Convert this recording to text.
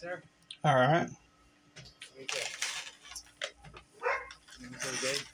sir. All right. Right